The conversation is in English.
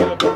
go.